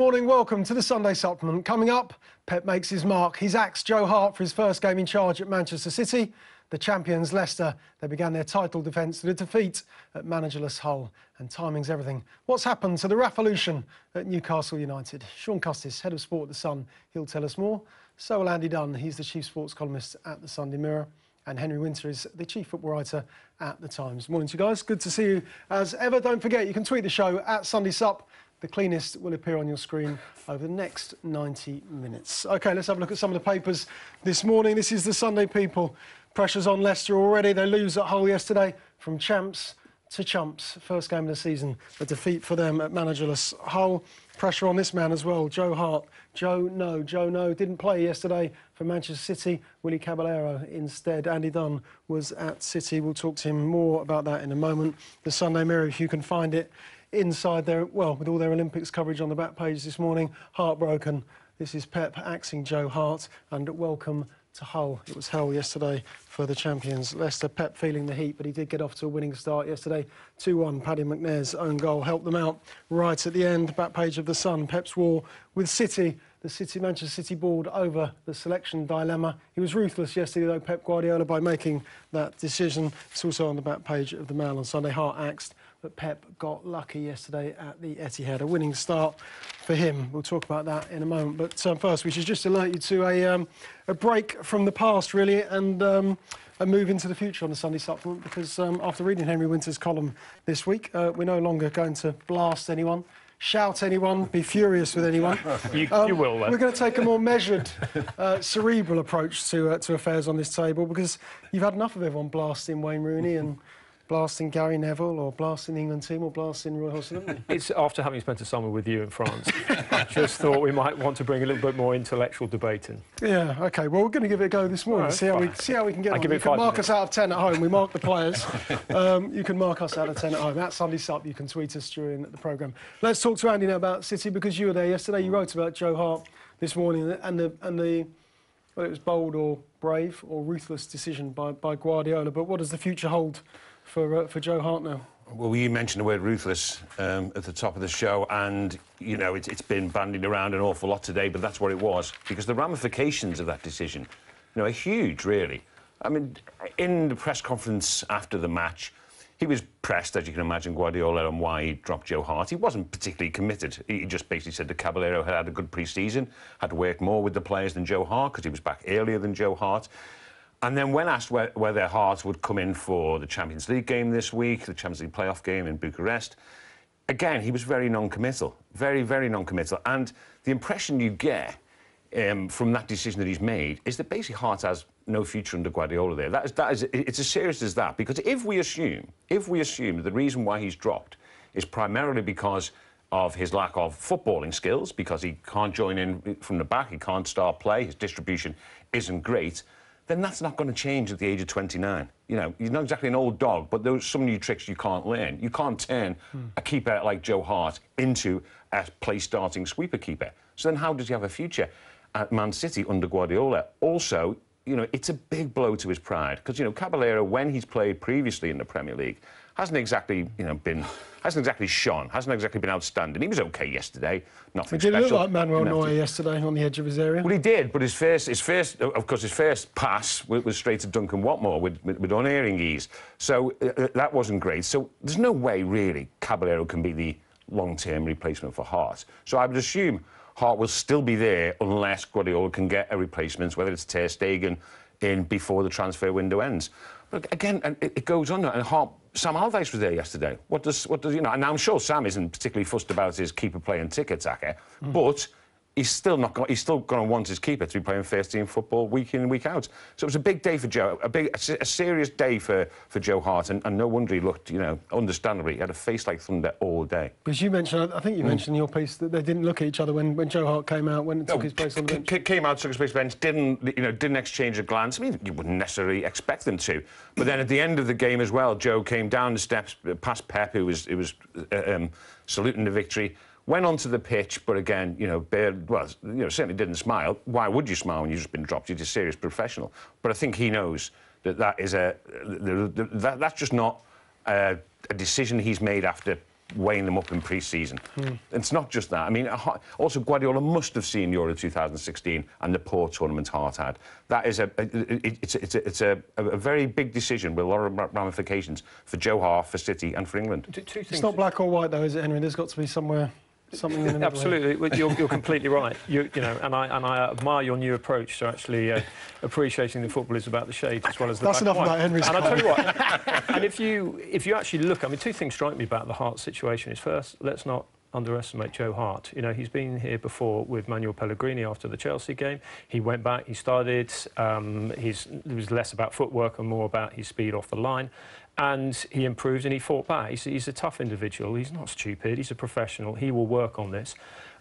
Morning, welcome to the Sunday Supplement. Coming up, Pep makes his mark. He's axed Joe Hart for his first game in charge at Manchester City. The champions, Leicester, they began their title defence with a defeat at managerless Hull. And timing's everything. What's happened to the revolution at Newcastle United? Sean Custis, head of sport at The Sun, he'll tell us more. So will Andy Dunn, he's the chief sports columnist at The Sunday Mirror. And Henry Winter is the chief football writer at The Times. Morning to you guys, good to see you. As ever, don't forget, you can tweet the show at Sunday Sup the cleanest will appear on your screen over the next 90 minutes. OK, let's have a look at some of the papers this morning. This is the Sunday People. Pressure's on Leicester already. They lose at Hull yesterday from champs to chumps. First game of the season, a defeat for them at managerless Hull. Pressure on this man as well, Joe Hart. Joe, no, Joe, no, didn't play yesterday for Manchester City. Willy Caballero instead. Andy Dunn was at City. We'll talk to him more about that in a moment. The Sunday Mirror, if you can find it, inside their, well, with all their Olympics coverage on the back page this morning, heartbroken. This is Pep axing Joe Hart, and welcome to Hull. It was hell yesterday for the champions. Leicester, Pep feeling the heat, but he did get off to a winning start yesterday. 2-1, Paddy McNair's own goal helped them out right at the end. Back page of The Sun, Pep's war with City. The City Manchester City board over the selection dilemma. He was ruthless yesterday, though, Pep Guardiola, by making that decision. It's also on the back page of The Mail on Sunday. Hart axed but Pep got lucky yesterday at the Etihad. A winning start for him. We'll talk about that in a moment. But um, first, we should just alert you to a, um, a break from the past, really, and um, a move into the future on the Sunday Supplement, because um, after reading Henry Winter's column this week, uh, we're no longer going to blast anyone shout anyone, be furious with anyone. you, um, you, will, then. We're going to take a more measured, uh, cerebral approach to, uh, to affairs on this table because you've had enough of everyone blasting Wayne Rooney and blasting Gary Neville or blasting the England team or blasting Roy Hodgson, It's after having spent a summer with you in France. I just thought we might want to bring a little bit more intellectual debate in. Yeah, OK. Well, we're going to give it a go this morning, right, see, how we, see how we can get I'll on. Give you it can mark minutes. us out of 10 at home. We mark the players. um, you can mark us out of 10 at home. At Sunday Sup, you can tweet us during the programme. Let's talk to Andy now about City, because you were there yesterday. You wrote about Joe Hart this morning and the... And the well, it was bold or brave or ruthless decision by, by Guardiola, but what does the future hold for, uh, for Joe Hart now? Well, you mentioned the word ruthless um, at the top of the show, and, you know, it, it's been bandied around an awful lot today, but that's what it was, because the ramifications of that decision, you know, are huge, really. I mean, in the press conference after the match, he was pressed, as you can imagine, Guardiola, on why he dropped Joe Hart. He wasn't particularly committed. He just basically said that Caballero had had a good pre-season, had worked more with the players than Joe Hart, because he was back earlier than Joe Hart. And then when asked where, whether hearts would come in for the Champions League game this week, the Champions League playoff game in Bucharest, again, he was very non-committal. Very, very non-committal. And the impression you get um, from that decision that he's made is that basically Hart has no future under Guardiola there. That is, that is, it's as serious as that. Because if we assume, if we assume the reason why he's dropped is primarily because of his lack of footballing skills, because he can't join in from the back, he can't start play, his distribution isn't great, then that's not going to change at the age of 29. You know, he's not exactly an old dog, but there's some new tricks you can't learn. You can't turn hmm. a keeper like Joe Hart into a play-starting sweeper keeper. So then how does he have a future at Man City under Guardiola? Also, you know, it's a big blow to his pride because, you know, Caballero, when he's played previously in the Premier League, hasn't exactly, you know, been, hasn't exactly shone, hasn't exactly been outstanding. He was okay yesterday, nothing he did special. look like Manuel Neuer yesterday on the edge of his area. Well, he did, but his first, his first, of course, his first pass was straight to Duncan Watmore with, with, with unerring ease. So uh, uh, that wasn't great. So there's no way, really, Caballero can be the long-term replacement for Hart. So I would assume Hart will still be there unless Guardiola can get a replacement, whether it's Ter Stegen, in before the transfer window ends. But again, it, it goes on, and Hart, Sam Allardyce was there yesterday. What does, what does, you know, and I'm sure Sam isn't particularly fussed about his keeper playing tiki-taka, mm. but he's still not got, he's still going to want his keeper to be playing first team football week in and week out. So it was a big day for Joe, a big, a, a serious day for, for Joe Hart, and, and, no wonder he looked, you know, understandably, he had a face like thunder all day. Because you mentioned, I think you mm. mentioned in your piece that they didn't look at each other when, when Joe Hart came out, when it took no, his place on the bench. Came out, took his place on the bench, didn't, you know, didn't exchange a glance. I mean, you wouldn't necessarily expect them to. But then at the end of the game as well, Joe came down the steps past Pep, who was, who was uh, um, saluting the victory, Went onto the pitch, but again, you know, bared, well, you know, certainly didn't smile. Why would you smile when you've just been dropped? You're a serious professional. But I think he knows that that is a that, that's just not a, a decision he's made after weighing them up in pre-season. Hmm. It's not just that. I mean, also Guardiola must have seen Euro 2016 and the poor tournament Hart had. That is a, it, it's, it's, a, it's a, a, very big decision with a lot of ramifications for Joe Hart, for City, and for England. Two, two it's not black or white, though, is it, Henry? There's got to be somewhere something in the Absolutely, you're, you're, completely right. You, you, know, and I and I admire your new approach to actually uh, appreciating the football is about the shades as well as the. That's enough about Henry's. And I tell you what, and if you if you actually look, I mean, two things strike me about the Hart situation. Is first, let's not underestimate Joe Hart. You know, he's been here before with Manuel Pellegrini after the Chelsea game. He went back, he started. Um, he's, it was less about footwork and more about his speed off the line and he improved and he fought back. He's, he's, a tough individual. He's not stupid. He's a professional. He will work on this.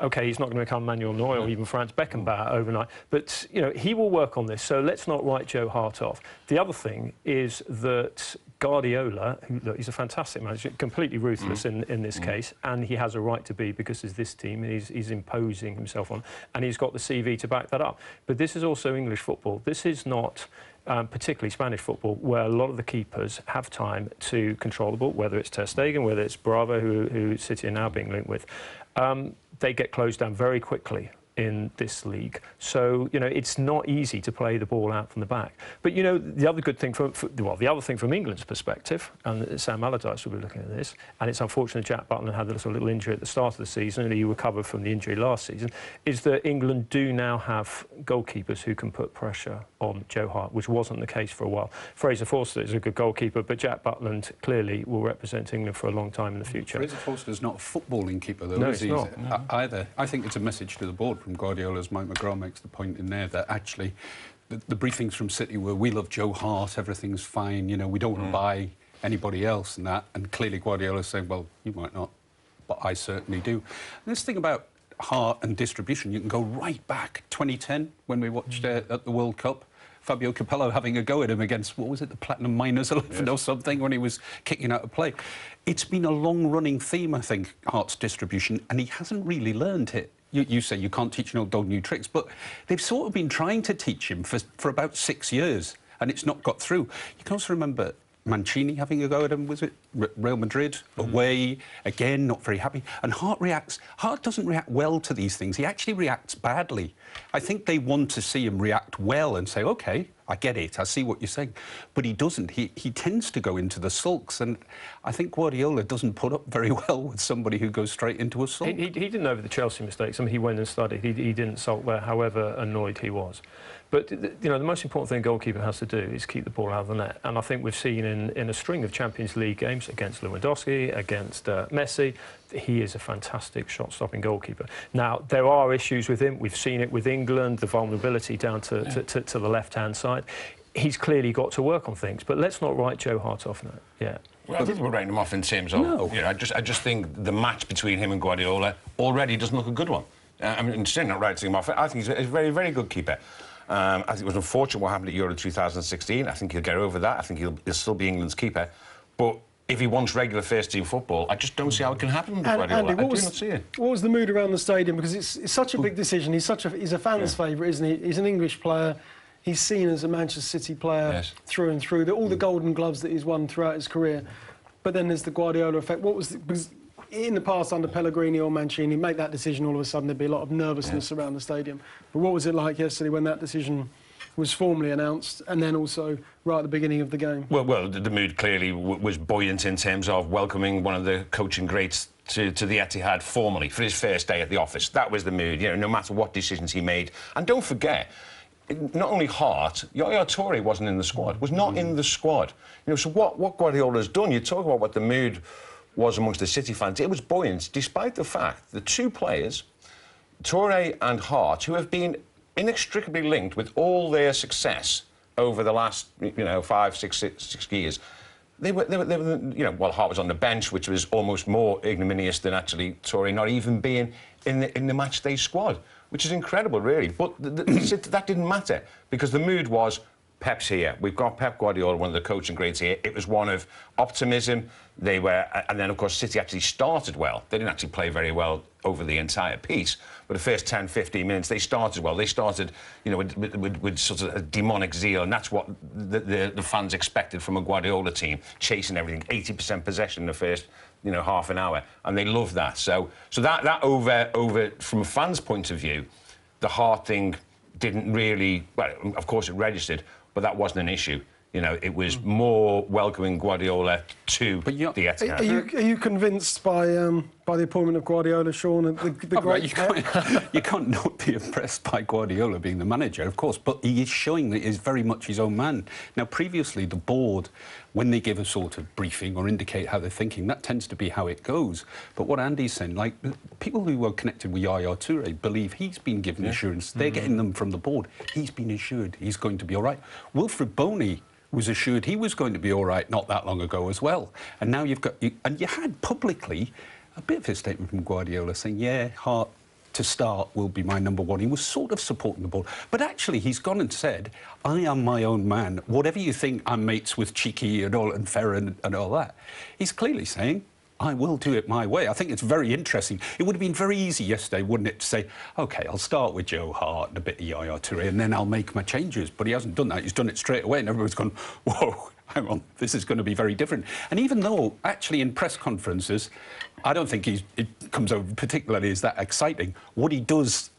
Okay, he's not going to become Manuel Neuer or even Franz Beckenbauer overnight, but you know he will work on this. So let's not write Joe Hart off. The other thing is that Guardiola, who, look, he's a fantastic manager, completely ruthless mm. in, in this mm. case, and he has a right to be because it's this team and he's, he's imposing himself on, and he's got the CV to back that up. But this is also English football. This is not um, particularly Spanish football, where a lot of the keepers have time to control the ball, whether it's Ter Stegen, whether it's Bravo, who, who City are now being linked with. Um, they get closed down very quickly in this league. So, you know, it's not easy to play the ball out from the back. But, you know, the other good thing from, well, the other thing from England's perspective, and Sam Allardyce will be looking at this, and it's unfortunate Jack Butland had a little, little injury at the start of the season and he recovered from the injury last season, is that England do now have goalkeepers who can put pressure on Joe Hart, which wasn't the case for a while. Fraser Forster is a good goalkeeper, but Jack Butland clearly will represent England for a long time in the future. Fraser Forster's not a footballing keeper, though, no, is he? Not. No. Uh, either. I think it's a message to the board from Guardiola, as Mike McGrath makes the point in there, that actually the, the briefings from City were, we love Joe Hart, everything's fine, you know, we don't want to mm. buy anybody else and that. And clearly Guardiola's saying, well, you might not, but I certainly do. And this thing about Hart and distribution, you can go right back 2010 when we watched uh, at the World Cup. Fabio Capello having a go at him against, what was it, the Platinum Miners 11 yes. or something when he was kicking out of play. It's been a long-running theme, I think, Hart's distribution, and he hasn't really learned it you, you, say you can't teach an old dog new tricks, but they've sort of been trying to teach him for, for about six years, and it's not got through. You can also remember Mancini having a go at him, was it? Real Madrid, mm. away, again, not very happy. And Hart reacts, Hart doesn't react well to these things. He actually reacts badly. I think they want to see him react well and say, OK, I get it, I see what you're saying. But he doesn't. He, he tends to go into the sulks. And I think Guardiola doesn't put up very well with somebody who goes straight into a sulk. He, he, he didn't over the Chelsea mistakes. I mean, he went and studied. He, he didn't sulk there, however annoyed he was. But you know, the most important thing a goalkeeper has to do is keep the ball out of the net. And I think we've seen in, in a string of Champions League games against Lewandowski, against uh, Messi, he is a fantastic shot-stopping goalkeeper. Now, there are issues with him. We've seen it with England, the vulnerability down to, yeah. to, to, to the left-hand side. He's clearly got to work on things, but let's not write Joe Hart off now. Yeah. Well, I think we're writing him off in terms of, no. you know, I just, I just think the match between him and Guardiola already doesn't look a good one. Uh, I mean, not writing him off. I think he's a very, very good keeper. Um, I think it was unfortunate what happened at Euro 2016. I think he'll get over that. I think he'll, he'll still be England's keeper. But if he wants regular first team football, I just don't see how it can happen. And, Andy, what was, what was the mood around the stadium? Because it's, it's such a big decision. He's such a he's a fan's yeah. favourite, isn't he? He's an English player. He's seen as a Manchester City player yes. through and through. All the mm. Golden Gloves that he's won throughout his career. But then there's the Guardiola effect. What was the, because in the past under Pellegrini or Mancini, make that decision, all of a sudden there'd be a lot of nervousness yeah. around the stadium. But what was it like yesterday when that decision was formally announced and then also right at the beginning of the game? Well, well the, the mood clearly was buoyant in terms of welcoming one of the coaching greats to, to the Etihad formally for his first day at the office. That was the mood, you know, no matter what decisions he made. And don't forget, not only Hart, Yaya Toure wasn't in the squad, was not mm. in the squad. You know, so what, what Guardiola's done, you talk about what the mood was amongst the City fans. It was buoyant, despite the fact the two players, Toure and Hart, who have been inextricably linked with all their success over the last, you know, five, six, six, six years. They were, they were, they were, you know, well, Hart was on the bench, which was almost more ignominious than actually Toure not even being in the, in the match day squad, which is incredible, really. But that didn't matter because the mood was Pep's here. We've got Pep Guardiola, one of the coaching greats here. It was one of optimism. They were, and then of course City actually started well. They didn't actually play very well over the entire piece, but the first 10, 15 minutes they started well. They started, you know, with, with, with sort of a demonic zeal, and that's what the, the, the, fans expected from a Guardiola team, chasing everything. 80% possession in the first you know half an hour, and they love that. So so that that over over from a fan's point of view, the Hart thing didn't really well. Of course, it registered, but that wasn't an issue. You know, it was more welcoming Guardiola to But you- the Are, Etihad. are you are you convinced by um, by the appointment of Guardiola, Sean, and the, the Oh, right, great you, can't, you can't not be impressed by Guardiola being the manager, of course, but he is showing that he's very much his own man. Now, previously, the board, when they give a sort of briefing or indicate how they're thinking, that tends to be how it goes. But what Andy's saying, like people who are connected with Yaya Toure believe he's been given assurance. They're mm-hmm. getting them from the board. He's been assured he's going to be all right. Wilfried Bony was assured he was going to be all right not that long ago as well. And now you've got, you, and you had publicly a bit of a statement from Guardiola saying, yeah, Hart to start will be my number one. He was sort of supporting the ball. But actually, he's gone and said, I am my own man. Whatever you think I'm mates with Txiki and all and Ferran and all that, he's clearly saying, I will do it my way. I think it's very interesting. It would have been very easy yesterday, wouldn't it, to say, OK, I'll start with Joe Hart and a bit of Yaya Toure, and then I'll make my changes. But he hasn't done that. He's done it straight away, and everybody's gone, whoa, hang on, this is going to be very different. And even though, actually, in press conferences, I don't think he's, it comes over particularly as that exciting. What he does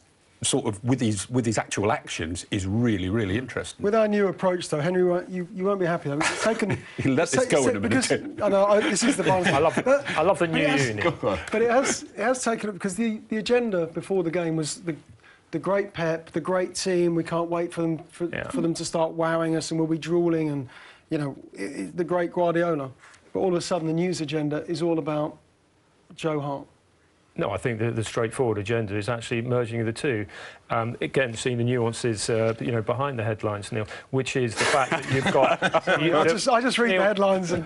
sort of with his with his actual actions is really really interesting. With our new approach, though, Henry, you, you won't be happy. though. It's taken. He'll let this go in a minute, because- I know. I, this is the final. I love, But- I love the new unit. But it has it has taken it because the, the agenda before the game was the the great Pep, the great team. We can't wait for them for, Yeah. for them to start wowing us, and we'll be drooling, and you know the great Guardiola. But all of a sudden, the news agenda is all about Joe Hart. No, I think the, the straightforward agenda is actually merging the two. Um, again, seeing the nuances, uh, you know, behind the headlines, Neil, which is the fact that you've got. you, I just I just read Neil, the headlines and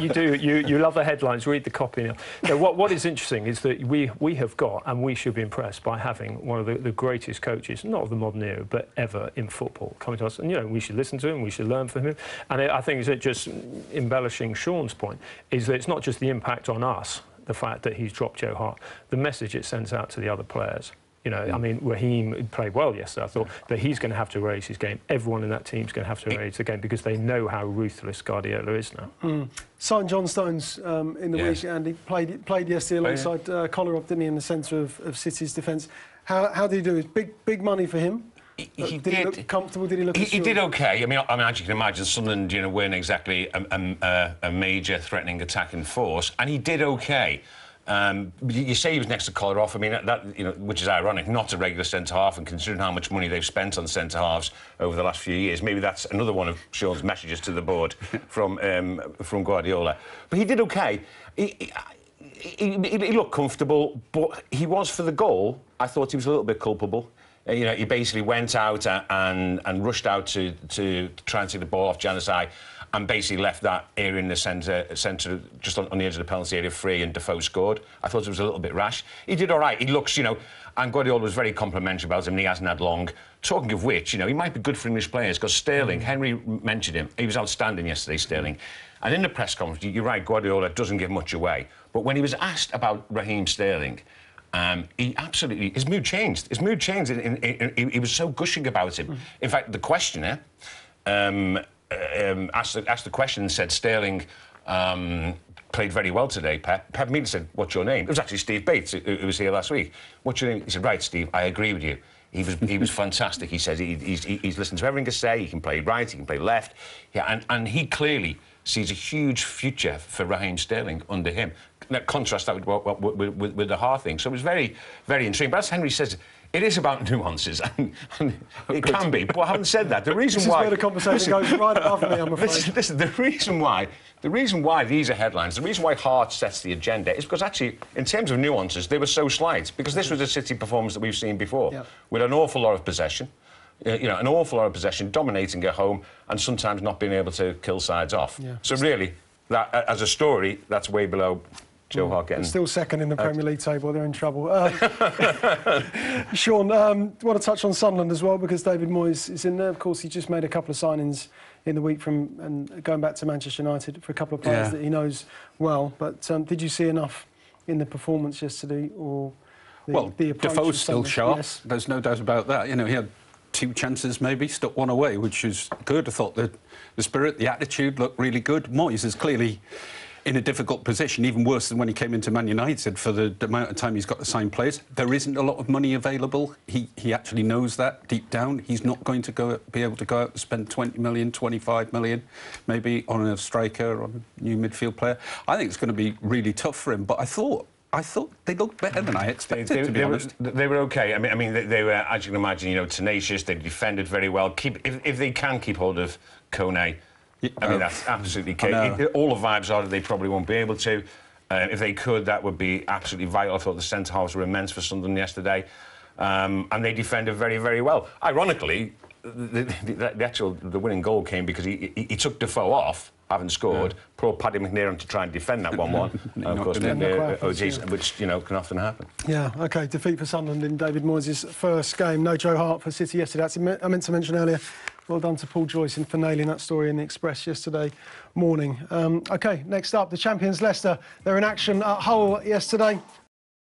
you do. You, you love the headlines. Read the copy. Now, now what, what is interesting is that we, we have got, and we should be impressed by having one of the, the greatest coaches, not of the modern era, but ever in football, coming to us. And you know, we should listen to him. We should learn from him. And I I think that just embellishing Sean's point is that it's not just the impact on us, the fact that he's dropped Joe Hart, the message it sends out to the other players. You know, I mean, Raheem played well yesterday, I thought, but he's going to have to raise his game. Everyone in that team's going to have to raise the game because they know how ruthless Guardiola is now. signed John Stones um, in the Yes. week, Andy. Played played yesterday alongside uh, Kolarov, didn't he, in the centre of, of City's defence. How, how did he do? Big big money for him. He- he did, he did. look comfortable? Did he look? He, he did okay. I mean, I mean, as you can imagine, Sunderland, you know, weren't exactly a, a, a- major threatening attacking force, and he did okay. Um, you, say he was next to Kolarov. I mean, that you know, which is ironic, not a regular centre half, and considering how much money they've spent on centre halves over the last few years, maybe that's another one of Sean's messages to the board from um, from Guardiola. But he did okay. He, he, he, he, he looked comfortable, but he was for the goal. I thought he was a little bit culpable. Uh, You know, he basically went out and and rushed out to to try and take the ball off Januzaj and basically left that area in the centre, centre just on, on the edge of the penalty area free, and Defoe scored. I thought it was a little bit rash. He did all right. He looks, you know, and Guardiola was very complimentary about him, and he hasn't had long. Talking of which, you know, he might be good for English players because Sterling, Henry mentioned him, he was outstanding yesterday, Sterling. And in the press conference, you're right, Guardiola doesn't give much away. But when he was asked about Raheem Sterling, um, he absolutely his mood changed. His mood changed. In, in, in, he- was so gushing about him. In fact, the questioner um, um, asked, the- asked the question and said Sterling um, played very well today. Pep. Pep said, "What's your name?" It was actually Steve Bates who, who was here last week. What's your name? He said, "Right, Steve. I agree with you." He was, he was fantastic. He says he, he's, he's listened to everything I say. He can play right, he can play left. Yeah, and, and he clearly sees a huge future for Raheem Sterling under him. Now, contrast that with, with, with, with the Hart thing. So it was very, very intriguing. But as Henry says, it is about nuances, and, and it can be. But having said that, the reason why. This is why where the conversation goes right above me. I'm afraid. Listen, listen, the reason why, the reason why these are headlines, the reason why Hart sets the agenda is because actually, in terms of nuances, they were so slight. Because this mm-hmm. was a City performance that we've seen before, Yeah. with an awful lot of possession, you know, an awful lot of possession, dominating at home, and sometimes not being able to kill sides off. Yeah. So really, that uh, as a story, that's way below Joe Hart getting. Still second in the Premier League table. They're in trouble. Um, Sean, um, want to touch on Sunderland as well because David Moyes is in there. Of course, he just made a couple of signings in the week from and going back to Manchester United for a couple of players Yeah. that he knows well. But um, did you see enough in the performance yesterday, or the, Well, the approach Defoe's still sharp. Yes. There's no doubt about that. You know, he had two chances maybe, stuck one away, which is good. I thought the, the spirit, the attitude looked really good. Moyes is clearly in a difficult position, even worse than when he came into Man United for the amount of time he's got to sign players. There isn't a lot of money available. He, he actually knows that deep down. He's not going to go be able to go out and spend 20 million, 25 million, maybe on a striker, on a new midfield player. I think it's going to be really tough for him. But I thought I thought they looked better than I expected, they, they honest. Were, they were okay. I mean, I mean, they, they, were, as you can imagine, you know, tenacious. They defended very well. Keep if, if they can keep hold of Kone, Yeah, I mean, uh, that's absolutely key. It- all the vibes are that they probably won't be able to. Uh, if they could, that would be absolutely vital. I thought the centre halves were immense for Sunderland yesterday, um, and they defended very, very well. Ironically, the, the, the actual the winning goal came because he, he, he took Defoe off, having scored, brought Paddy McNair on to try and defend that 1-1. and of course, gonna- then, Not uh, quite happens, OGs, yeah. which you know can often happen. Yeah, OK, defeat for Sunderland in David Moyes' first game. No Joe Hart for City yesterday. That's, I meant to mention earlier, well done to Paul Joyce in for nailing that story in the Express yesterday morning. Um, OK, next up, the champions Leicester. They're in action at Hull yesterday.